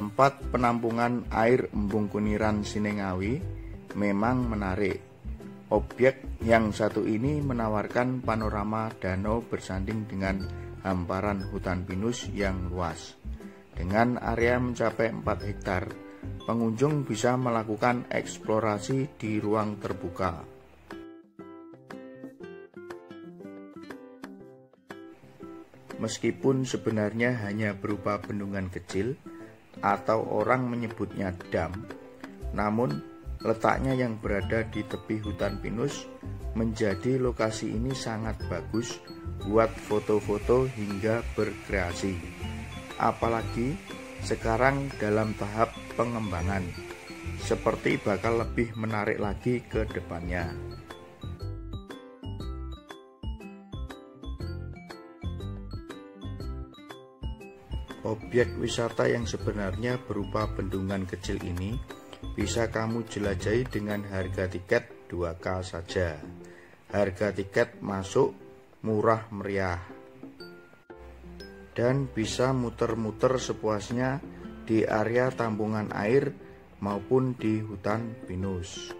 Tempat penampungan air Embung Kuniran Sinengawi memang menarik. Objek yang satu ini menawarkan panorama danau bersanding dengan hamparan hutan pinus yang luas. Dengan area mencapai 4 hektar, pengunjung bisa melakukan eksplorasi di ruang terbuka. Meskipun sebenarnya hanya berupa bendungan kecil atau orang menyebutnya dam, namun letaknya yang berada di tepi hutan pinus menjadi lokasi ini sangat bagus buat foto-foto hingga berkreasi. Apalagi sekarang dalam tahap pengembangan, seperti bakal lebih menarik lagi ke depannya. Objek wisata yang sebenarnya berupa bendungan kecil ini bisa kamu jelajahi dengan harga tiket 2K saja. Harga tiket masuk murah meriah. Dan bisa muter-muter sepuasnya di area tampungan air maupun di hutan pinus.